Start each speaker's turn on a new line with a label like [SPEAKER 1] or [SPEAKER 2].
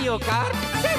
[SPEAKER 1] Mario Kart